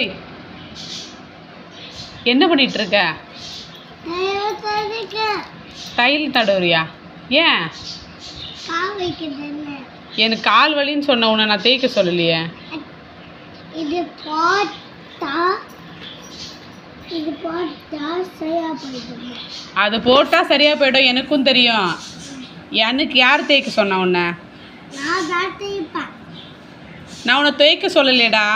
ஓய் என்ன பண்ணிட்டு இருக்க தையல் தடவுறியா? ஏன்? எனக்கு கால் வலின்னு சொன்ன உன்னை நான் தேய்க்க சொல்லலையே. இது போட்டா இது போட்டா சரியா போயிடுது அது போட்டால் சரியாக போயிடும் எனக்கும் தெரியும். எனக்கு யார் தேய்க்க சொன்ன உன்னை? நான் உன்னை தேய்க்க சொல்லலையேடா.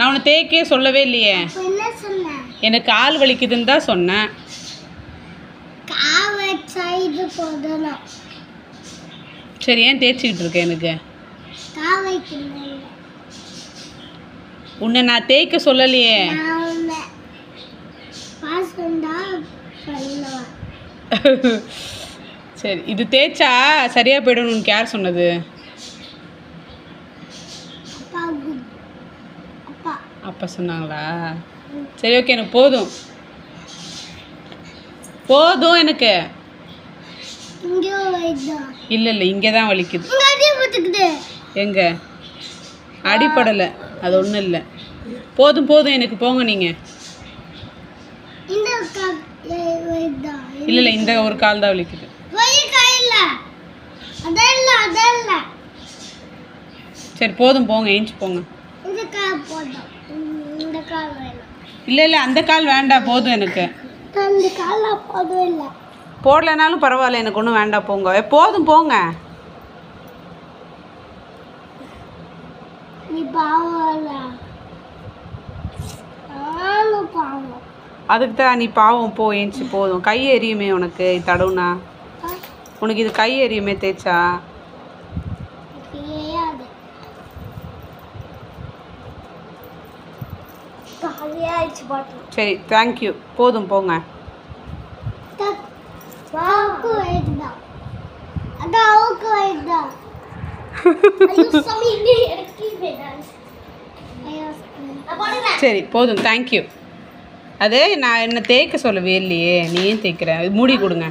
நான் உன்னை தேய்க்கே சொல்லவே இல்லையே. எனக்கு கால் வலிக்குதுன்னு தான் சொன்னேன். சரி ஏன் தேய்ச்சிக்கிட்டு இருக்க எனக்கு? உன்னை நான் தேய்க்க சொல்லலையே. சரி இது தேய்ச்சா சரியாக உனக்கு யார் சொன்னது அப்பா குட் அப்பா சொன்னாங்களா? சரி ஓகே எனக்கு போதும். போதும் எனக்கு. இல்லை இல்லை இங்கே தான் வலிக்குது எங்கே? அடிப்படலை அது ஒன்றும் இல்லை. போதும் போதும் எனக்கு போங்க நீங்கள் இல்லை இல்லை இந்த ஒரு கால் தான் வலிக்குது. சரி போதும் போங்க ஏஞ்சி போங்க. போதும். இந்த கால் வேணும். இல்லை இல்லை அந்த கால் வேண்டாம் போதும் எனக்கு. அந்த கால போதும் இல்லை. போடலைனாலும் பரவாயில்ல எனக்கு ஒன்றும் வேண்டாம் போங்க. ஏ, போதும் போங்க. பாவம். அதுக்கு தான் நீ பாவம் போ ஏஞ்சி போதும். கை எரியுமே உனக்கு தடவுனா உனக்கு இது கை எரியுமே தேய்ச்சா? காலியாயிடுச்சு பாட்டு. சரி தேங்க்யூ போதும் போங்க. அதான் வேண்டாம் சரி போதும் தேங்க்யூ அது நான் என்ன தேய்க்க சொல்லவே இல்லையே நீ ஏன் தேய்க்கிற. இது மூடி கொடுங்க.